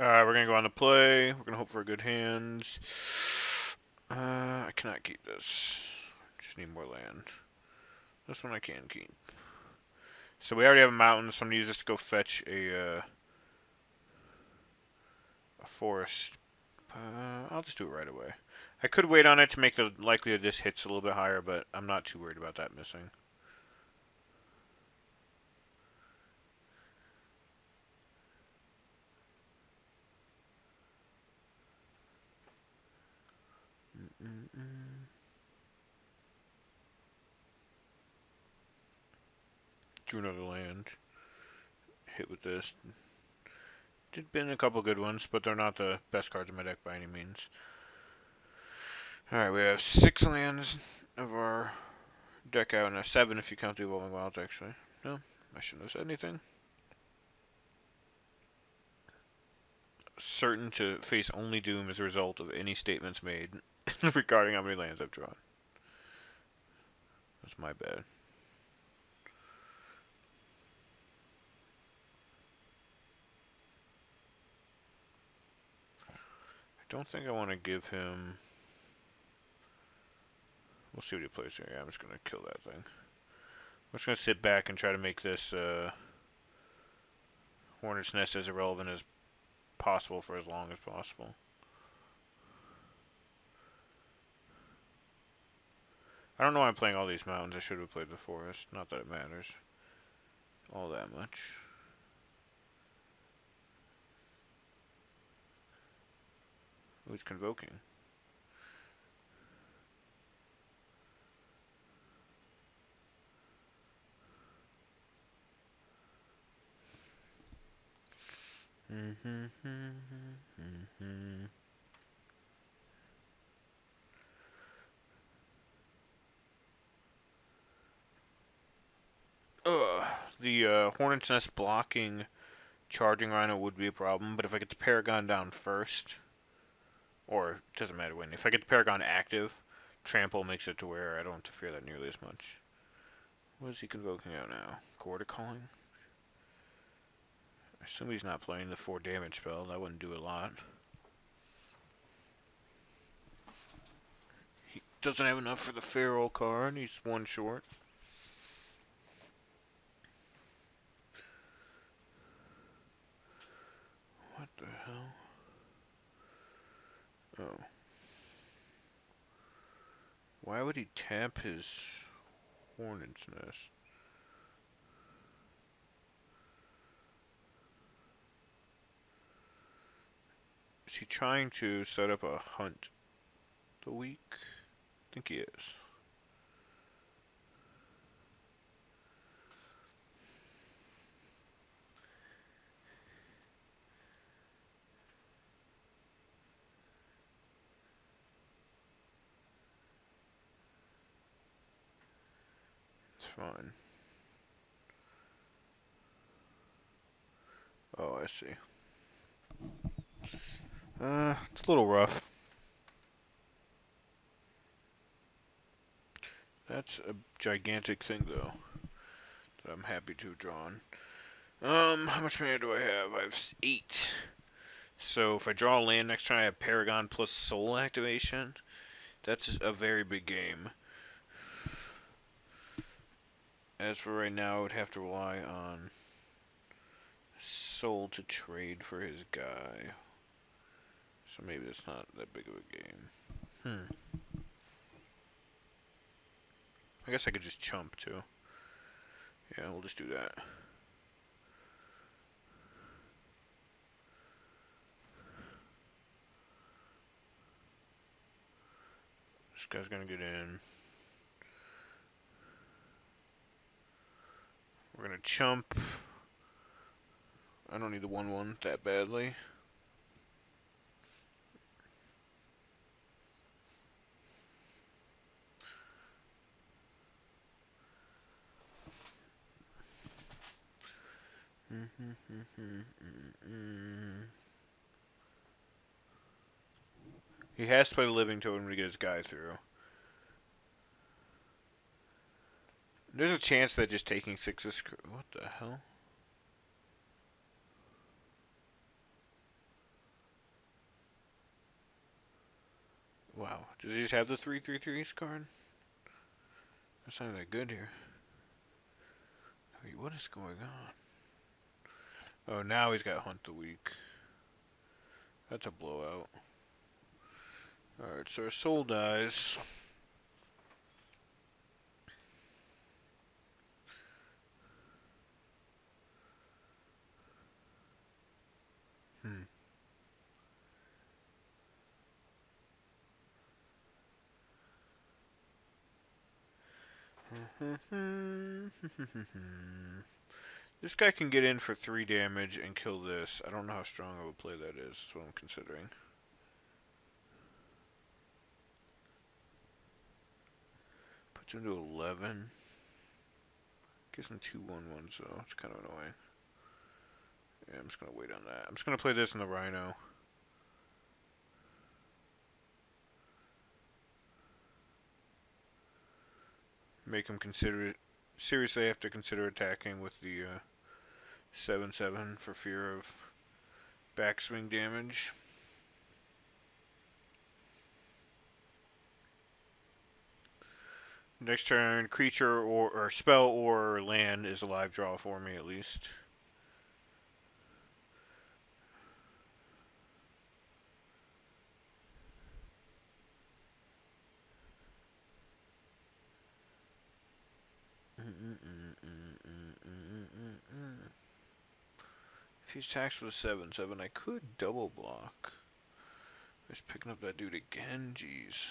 Alright, we're gonna go on to play. We're gonna hope for a good hands. Uh, I cannot keep this. Just need more land. This one I can keep. So we already have a mountain, so I'm gonna use this to go fetch a, uh, a forest. Uh, I'll just do it right away. I could wait on it to make the likelihood this hits a little bit higher, but I'm not too worried about that missing. Drew another land. Hit with this. Did been a couple good ones, but they're not the best cards in my deck by any means. Alright, we have six lands of our deck out, and a seven if you count the Evolving Wilds, actually. No, I shouldn't have said anything. Certain to face only doom as a result of any statements made regarding how many lands I've drawn. That's my bad. Don't think I want to give him... We'll see what he plays here. Yeah, I'm just going to kill that thing. I'm just going to sit back and try to make this uh, Hornet's Nest as irrelevant as possible for as long as possible. I don't know why I'm playing all these mountains. I should have played the forest. Not that it matters all that much. Who's convoking? Ugh, the uh, Hornet's Nest blocking charging Rhino would be a problem, but if I get the Paragon down first, or it doesn't matter when, if I get the Paragon active, Trample makes it to where I don't have to fear that nearly as much. What is he convoking out now? Chord of Calling? I assume he's not playing the 4 damage spell. That wouldn't do a lot. He doesn't have enough for the Feral card. He's one short. What the hell? Oh. Why would he tap his hornet's nest? Is he trying to set up a Hunt the Weak? I think he is. It's fine. Oh, I see. Uh, it's a little rough. That's a gigantic thing, though, that I'm happy to have drawn. Um, how much mana do I have? I have eight. So if I draw a land next turn, I have Paragon plus Soul activation. That's a very big game. As for right now, I would have to rely on Soul to trade for his guy. So maybe it's not that big of a game. Hmm. I guess I could just chump too. Yeah, we'll just do that. This guy's gonna get in. We're gonna chump. I don't need the 1-1 that badly. he has to play the living totem to get his guy through. There's a chance that just taking six is... What the hell? Wow. Does he just have the 333s card? That's not that good here. Wait, what is going on? Oh, now he's got Hunt the Weak. That's a blowout. Alright, so our soul dies. this guy can get in for 3 damage and kill this. I don't know how strong of a play that is. That's what I'm considering. Puts him to 11. Gives him 2 1 1, so it's kind of annoying. Yeah, I'm just going to wait on that. I'm just going to play this in the Rhino. Make him consider seriously have to consider attacking with the uh, 7-7 for fear of backswing damage. Next turn, creature or, or spell or land is a live draw for me at least. If he's taxed with a 7 7, I could double block. Just picking up that dude again, jeez.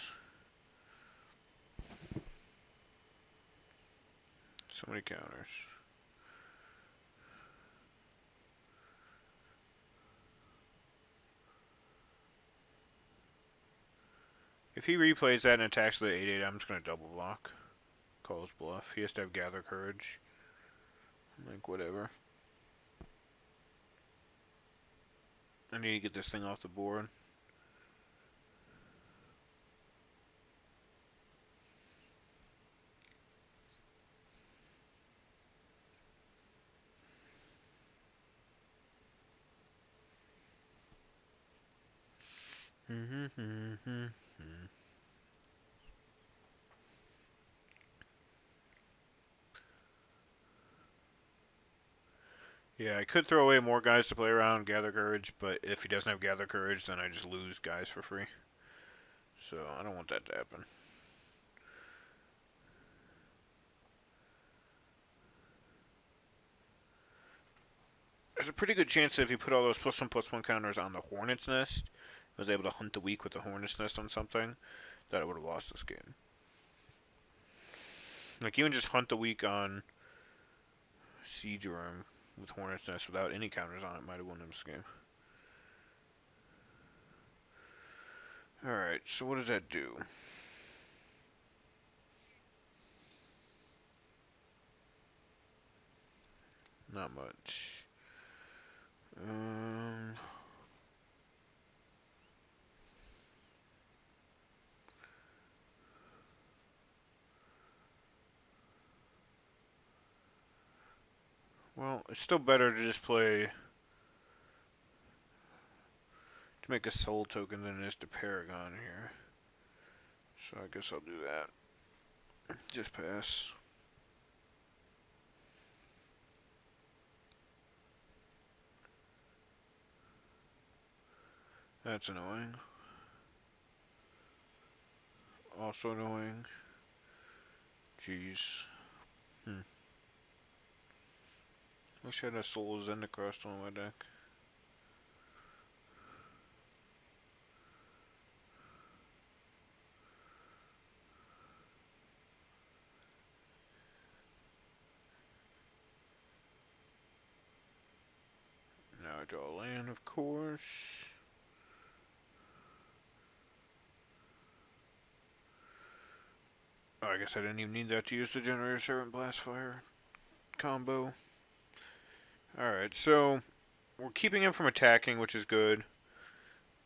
So many counters. If he replays that and attacks with 8 8, I'm just going to double block. Call his bluff. He has to have Gather Courage. Like, whatever. I need to get this thing off the board. Mm-hmm, Yeah, I could throw away more guys to play around, gather courage, but if he doesn't have gather courage, then I just lose guys for free. So I don't want that to happen. There's a pretty good chance that if he put all those plus one plus one counters on the Hornet's Nest, I was able to hunt the weak with the Hornet's Nest on something, that I would have lost this game. Like even just hunt the weak on Siege Wurm with Hornet's Nest without any counters on it might have won this game. Alright, so what does that do? Not much. Um... Well, it's still better to just play to make a soul token than it is to Paragon here. So I guess I'll do that. Just pass. That's annoying. Also annoying. Jeez. Hmm. I had a Soul Zendikar on my deck. Now I draw land, of course. Oh, I guess I didn't even need that to use the Generator Servant Blast Fire combo. Alright, so we're keeping him from attacking, which is good,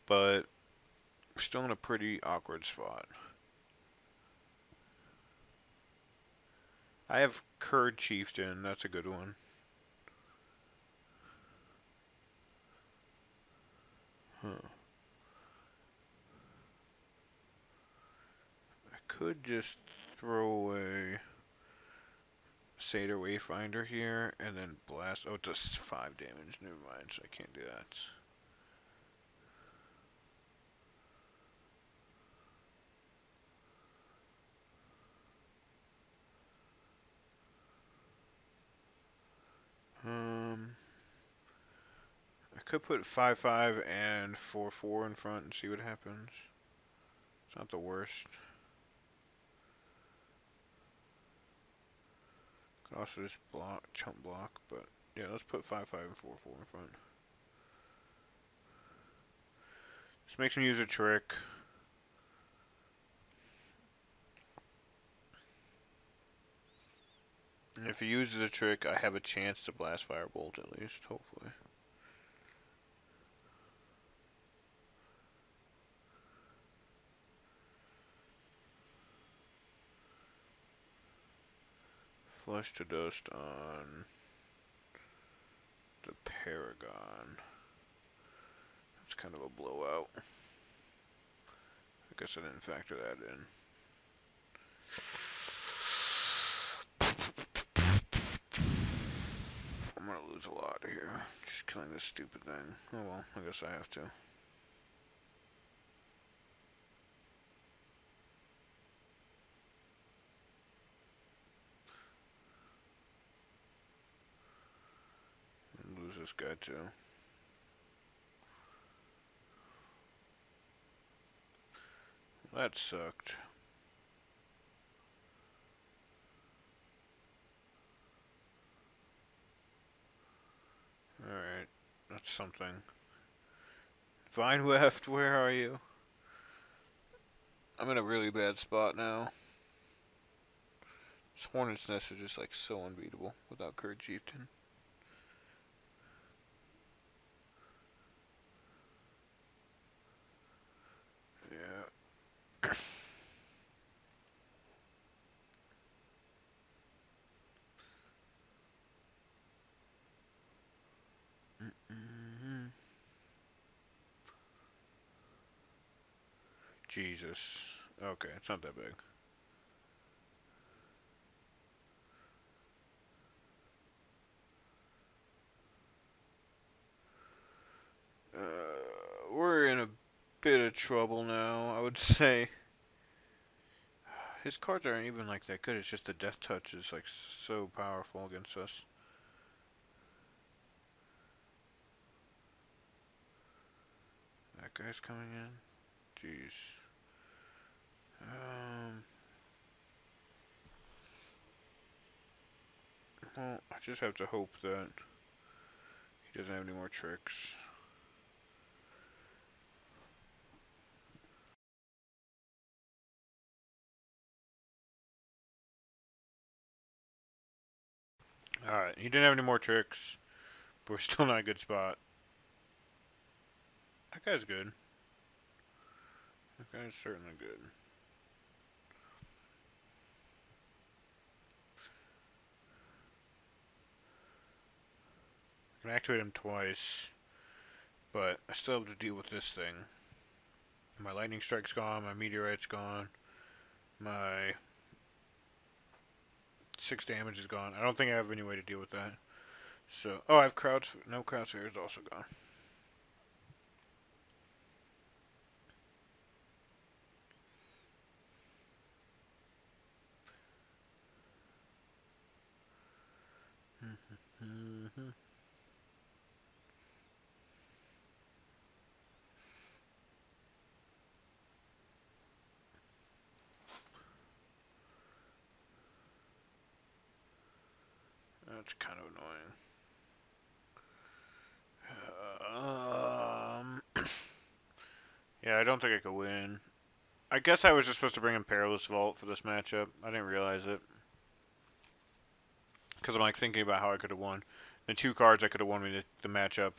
but we're still in a pretty awkward spot. I have Kird Chieftain, that's a good one. Huh. I could just throw away Satyr Wayfinder here and then blast. Oh, it does 5 damage. Never mind, so I can't do that. Um, I could put 5 5 and 4 4 in front and see what happens. It's not the worst. Could also just block, chump block, but yeah, let's put 5 5 and 4 4 in front. This makes me use a trick. And if he uses a trick, I have a chance to Blastfire Bolt at least, hopefully. Flesh to Dust on the Paragon. That's kind of a blowout. I guess I didn't factor that in. I'm gonna lose a lot here. Just killing this stupid thing. Oh well, I guess I have to. And lose this guy too. That sucked. Alright, that's something. Vine Weft, where are you? I'm in a really bad spot now. This Hornet's Nest is just like so unbeatable without Kird Chieftain. Yeah. Jesus. Okay, it's not that big. Uh, we're in a bit of trouble now, I would say. His cards aren't even like that good, it's just the death touch is like so powerful against us. That guy's coming in. Jeez. Um, well, I just have to hope that he doesn't have any more tricks. Alright, he didn't have any more tricks, but we're still not a good spot. That guy's good. That guy's certainly good. Can activate him twice, but I still have to deal with this thing. My lightning strike's gone, my meteorite's gone, my six damage is gone. I don't think I have any way to deal with that. So, oh, I have crowds. No, crowd sphere is also gone. Hmm, hmm, hmm, That's kind of annoying. Um, yeah, I don't think I could win. I guess I was just supposed to bring in Perilous Vault for this matchup. I didn't realize it. Because I'm like thinking about how I could have won. The two cards I could have won me the, the matchup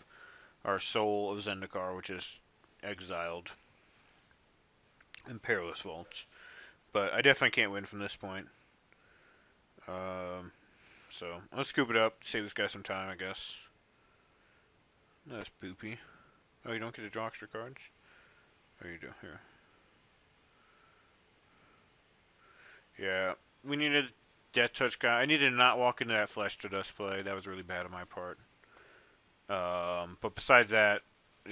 are Soul of Zendikar, which is exiled, and Perilous Vaults. But I definitely can't win from this point. Um, so let's scoop it up, save this guy some time, I guess. That's boopy. Oh, you don't get to draw extra cards? Oh, you do. Here. Yeah, we needed Death Touch guy. I needed to not walk into that Flesh to Dust play. That was really bad on my part. Um, but besides that,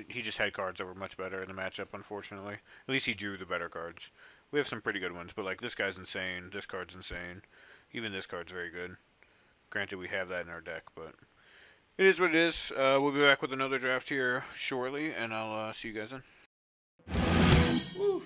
he just had cards that were much better in the matchup, unfortunately. At least he drew the better cards. We have some pretty good ones, but like this guy's insane. This card's insane. Even this card's very good. Granted, we have that in our deck, but it is what it is. Uh, we'll be back with another draft here shortly, and I'll uh, see you guys then. Woo.